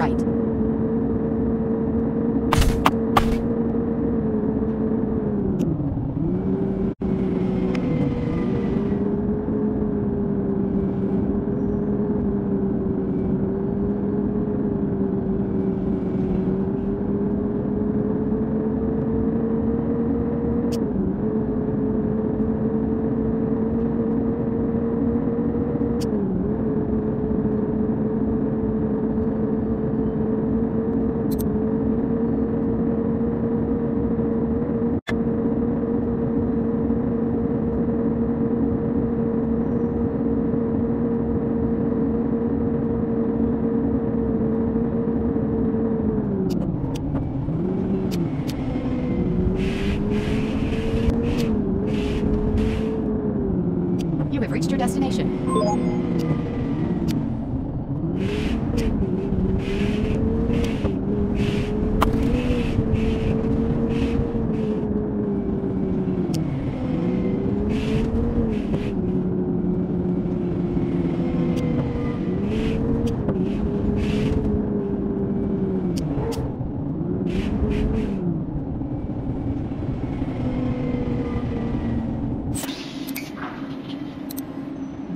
right.